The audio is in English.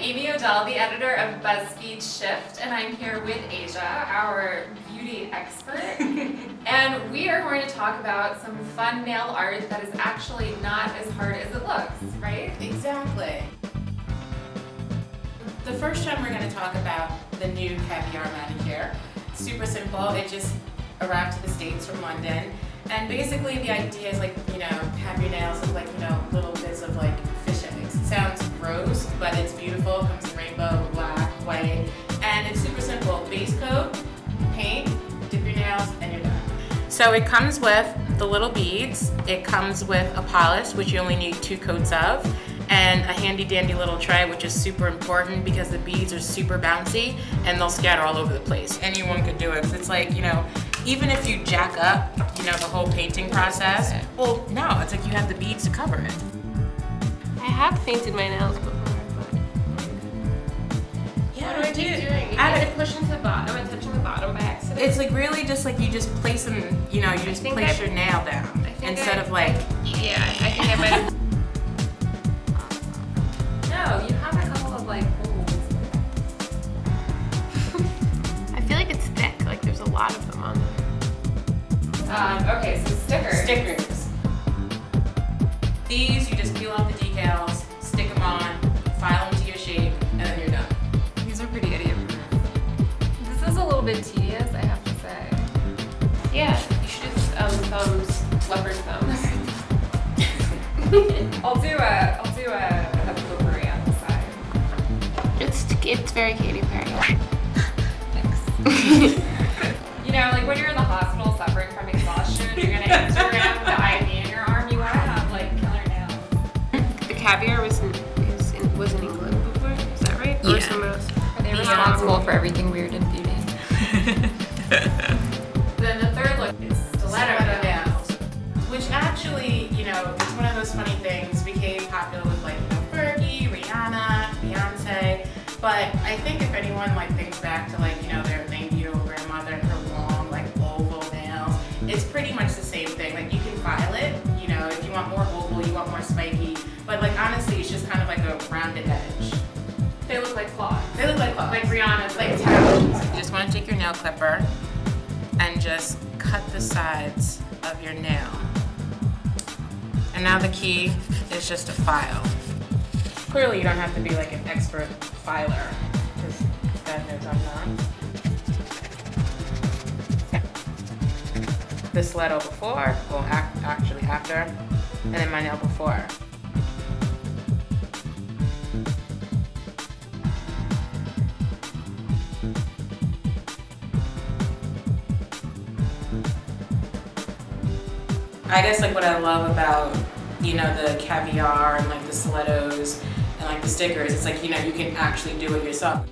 Amy Odell, the editor of BuzzFeed Shift, and I'm here with Aja, our beauty expert. and we are going to talk about some fun nail art that is actually not as hard as it looks, right? Exactly. The first time we're going to talk about the new caviar manicure. Super simple. It just arrived to the States from London. And basically the idea is like, you know, So it comes with the little beads. It comes with a polish, which you only need two coats of and a handy dandy little tray, which is super important because the beads are super bouncy and they'll scatter all over the place. Anyone could do it. It's like, you know, even if you jack up, you know, the whole painting process, well, no, it's like you have the beads to cover it. I have painted my nails before. Yeah, What do I keep dude. doing? You Add need to push into the bottom It's like really just like you just place them, you know, you just think place I- your nail down I think instead I- of like, yeah, I think I might have. No, you have a couple of like holes. I feel like it's thick. Like there's a lot of them on there. Um, okay, so stickers. stickers. These you just peel off the decals, stick them on, file them to your shape, and then you're done. These are pretty idiot This is a little bit tedious, Yeah, you should do um, thumbs, leopard thumbs. I'll do a, I'll do a, a potpourri on the side. It's it's very Katy Perry. Thanks. you know, like when you're in the hospital suffering from exhaustion, you're gonna Instagram the IV in your arm. You wanna have like killer nails. The caviar was in, is in, was in England before. Is that right? Or Yeah. somewhere else? Are they responsible um, for everything weird in beauty? actually, you know, it's one of those funny things, became popular with like, you know, Fergie, Rihanna, Beyonce. But I think if anyone like thinks back to like, you know, their Maybe old grandmother and her long, like oval nails, it's pretty much the same thing. Like you can file it, you know, if you want more oval, you want more spiky. But like honestly, it's just kind of like a rounded edge. They look like claws. They look like Like Rihanna's like like towels. You just want to take your nail clipper and just cut the sides of your nail. And now the key is just to file. Clearly, you don't have to be like an expert filer, because God knows I'm not. The stiletto before, well, ac- actually after, and then my nail before. I guess like what I love about you know the caviar and like the stilettos and like the stickers, it's like you know you can actually do it yourself.